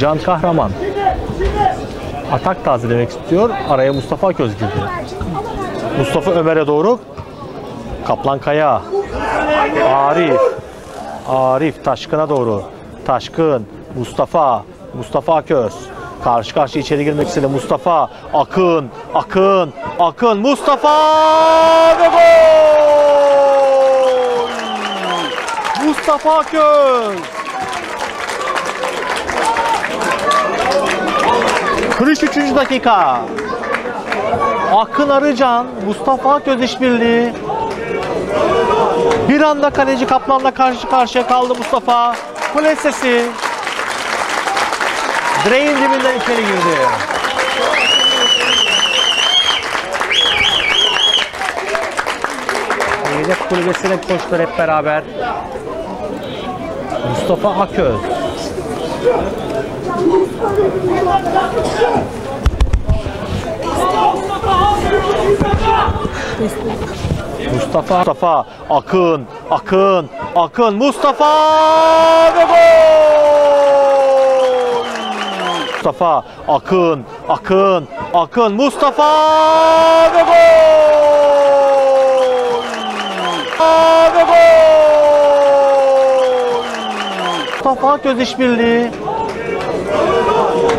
Can Kahraman. Atak tazelemek istiyor. Araya Mustafa Köz girdi. Mustafa Ömer'e doğru. Kaplan Kaya. Arif. Arif Taşkın'a doğru. Taşkın. Mustafa. Mustafa Köz. Karşı karşı içeri girmek istedi Mustafa. Akın. Akın. Akın. Mustafa ve gol! Mustafa Köz. 43. dakika. Akın Arıcan, Mustafa Köz işbirliği. Bir anda kaleci Kaplan'la karşı karşıya kaldı Mustafa. Kule sesi. Direğin dibinden içeri girdi. Yedek kulübesine koştular hep beraber. Mustafa Aköz. Mustafa Mustafa Akın Akın Akın Mustafa ve gol! Mustafa Akın Akın Akın Mustafa ve gol! Ve gol! Mustafa Göz işbirliği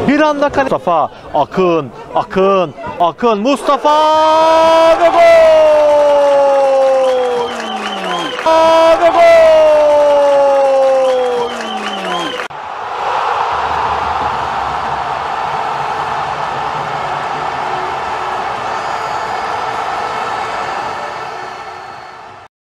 bir anda kale Mustafa Akın Akın Akın Mustafa ve gol!